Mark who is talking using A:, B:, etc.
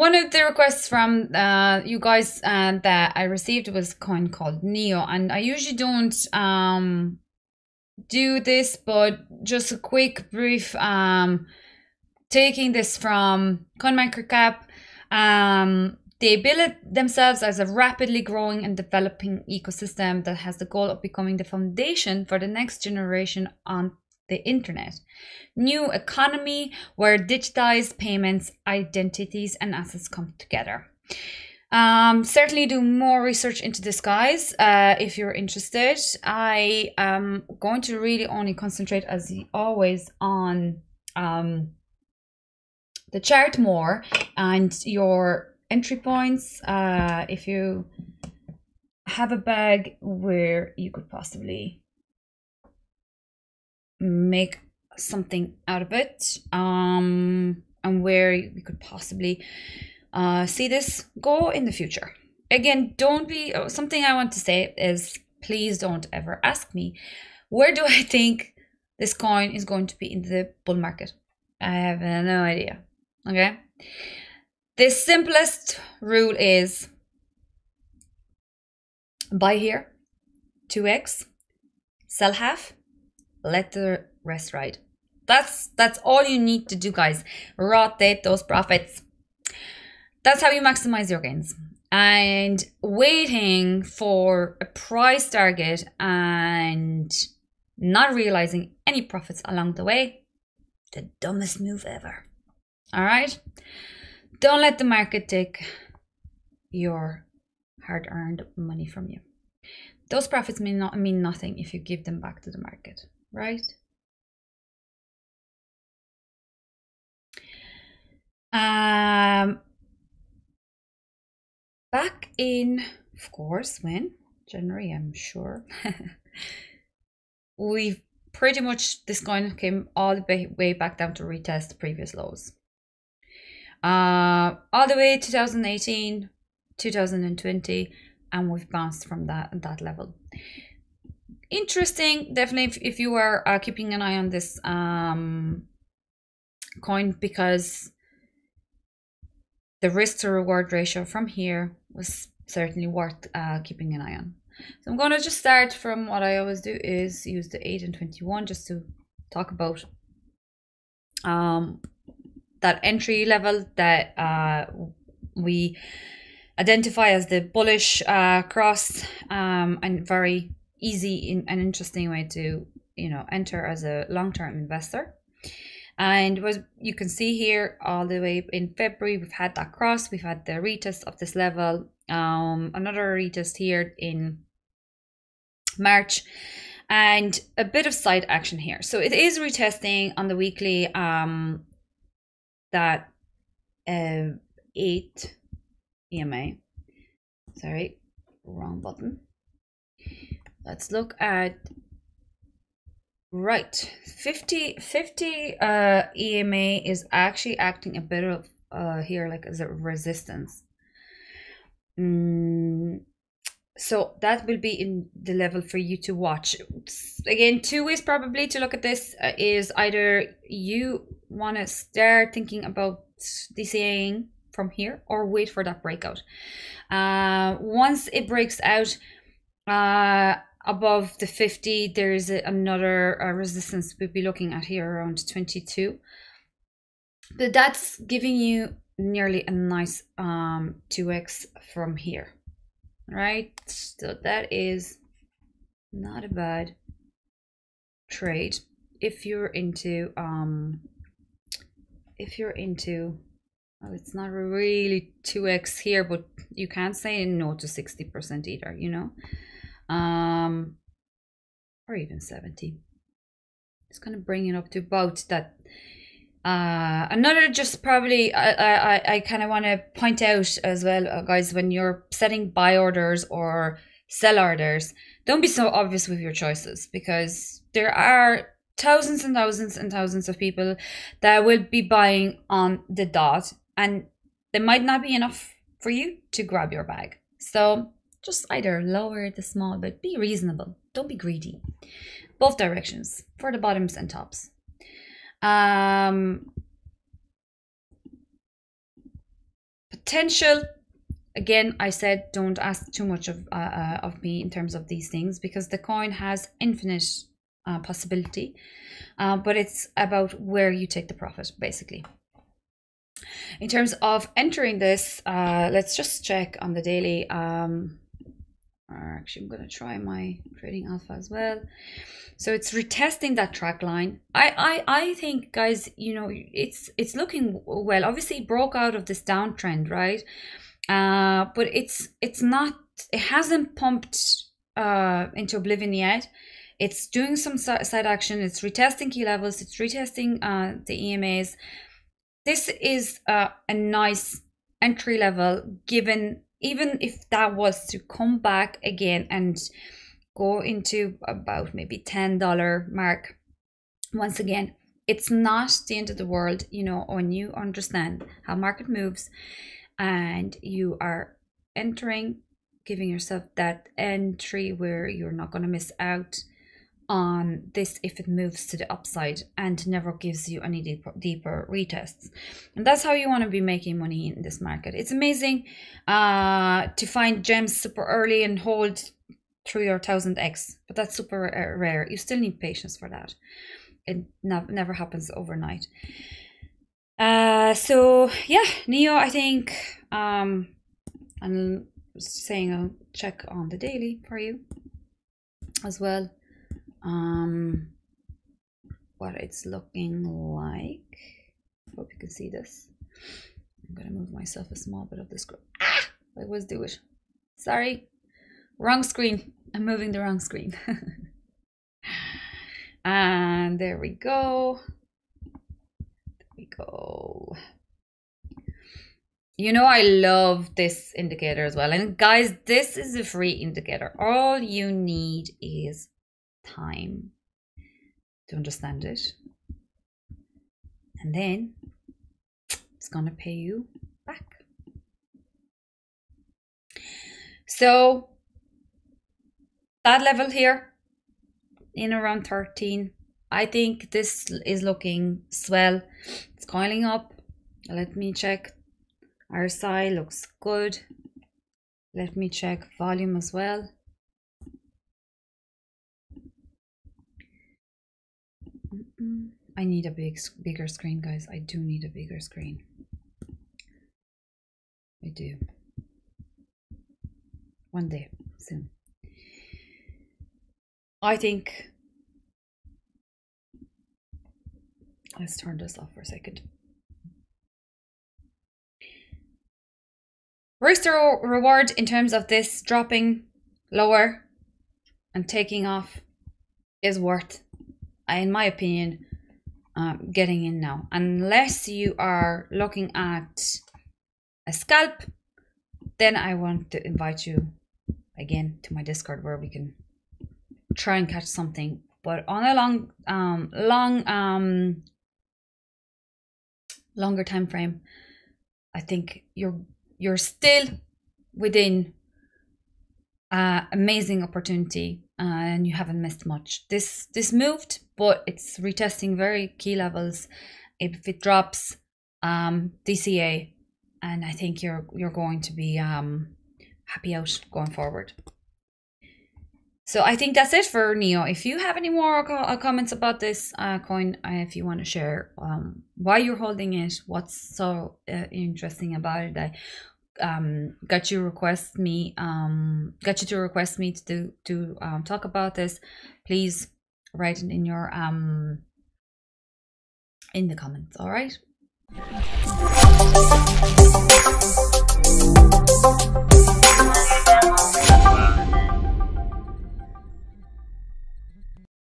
A: one of the requests from uh, you guys uh, that I received was a coin called Neo, and I usually don't um, do this, but just a quick brief um, taking this from CoinMarketCap. Um, they bill themselves as a rapidly growing and developing ecosystem that has the goal of becoming the foundation for the next generation on the internet. New economy where digitized payments, identities, and assets come together. Um, certainly do more research into this, guys, uh, if you're interested. I am going to really only concentrate, as always, on um, the chart more and your entry points. Uh, if you have a bag where you could possibly make something out of it um, and where we could possibly uh, see this go in the future. Again, don't be uh, something I want to say is please don't ever ask me where do I think this coin is going to be in the bull market. I have no idea. Okay. The simplest rule is buy here, 2x, sell half, let the rest ride. That's that's all you need to do, guys. Rotate those profits. That's how you maximize your gains. And waiting for a price target and not realizing any profits along the way, the dumbest move ever. All right? Don't let the market take your hard earned money from you. Those profits may not mean nothing if you give them back to the market, right? Um, back in, of course, when January, I'm sure, we pretty much this coin came all the way back down to retest previous lows. Uh, all the way 2018, 2020, and we've bounced from that that level. Interesting, definitely. If, if you are uh, keeping an eye on this um, coin, because the risk to reward ratio from here was certainly worth uh, keeping an eye on. So I'm going to just start from what I always do is use the 8 and 21 just to talk about um, that entry level that uh, we identify as the bullish uh, cross um, and very easy in, and interesting way to you know enter as a long-term investor. And was you can see here all the way in February we've had that cross we've had the retest of this level um another retest here in March. And a bit of side action here. So it is retesting on the weekly um that uh, 8 EMA sorry wrong button let's look at Right. 50, 50 uh, EMA is actually acting a bit of uh, here like as a resistance. Mm, so that will be in the level for you to watch. Again, two ways probably to look at this uh, is either you want to start thinking about DCAing from here or wait for that breakout. Uh, once it breaks out, uh, above the 50 there's another uh, resistance we'll be looking at here around 22 but that's giving you nearly a nice um 2x from here. Right? So that is not a bad trade if you're into um if you're into well it's not really 2x here but you can't say no to 60 percent either you know um, or even 70. It's going to bring it up to about that. Uh, another just probably I I, I kind of want to point out as well, uh, guys, when you're setting buy orders or sell orders, don't be so obvious with your choices because there are thousands and thousands and thousands of people that will be buying on the dot and there might not be enough for you to grab your bag. So just either lower the small, but be reasonable. Don't be greedy. Both directions for the bottoms and tops. Um, potential again i said don't ask too much of uh, uh, of me in terms of these things because the coin has infinite uh, possibility uh, but it's about where you take the profit basically in terms of entering this uh, let's just check on the daily um, actually i'm to try my trading alpha as well. So it's retesting that track line. I i i think guys you know it's it's looking well. Obviously it broke out of this downtrend right? Uh but it's it's not it hasn't pumped uh into oblivion yet. It's doing some side action. It's retesting key levels. It's retesting uh the emas this is uh, a nice entry level given even if that was to come back again and go into about maybe $10 mark once again it's not the end of the world you know when you understand how market moves and you are entering giving yourself that entry where you're not going to miss out on this if it moves to the upside and never gives you any deeper, deeper retests. And that's how you want to be making money in this market. It's amazing uh, to find gems super early and hold through your 1000x, but that's super rare. You still need patience for that. It never happens overnight. Uh, so yeah, Neo, I think, um, I'm saying I'll check on the daily for you as well um, what it's looking like. Hope you can see this. I'm gonna move myself a small bit of the screen. Ah! I always do it. Sorry, wrong screen. I'm moving the wrong screen. and there we go. There we go. You know, I love this indicator as well. And guys, this is a free indicator. All you need is time to understand it. And then it's going to pay you back. So that level here in around 13, I think this is looking swell. It's coiling up. Let me check. RSI looks good. Let me check volume as well. I need a big, bigger screen, guys. I do need a bigger screen. I do. One day, soon. I think. Let's turn this off for a second. Risk reward in terms of this dropping lower and taking off is worth in my opinion, uh, getting in now. Unless you are looking at a scalp, then I want to invite you again to my Discord where we can try and catch something. But on a long, um, long, um, longer time frame, I think you're you're still within uh, amazing opportunity uh, and you haven't missed much. This this moved, but it's retesting very key levels. If it drops um, DCA, and I think you're you're going to be um, happy out going forward. So I think that's it for Neo. If you have any more co uh, comments about this uh, coin, uh, if you want to share um, why you're holding it, what's so uh, interesting about it, I um, got you request me um, got you to request me to to um, talk about this please write it in your um, in the comments all right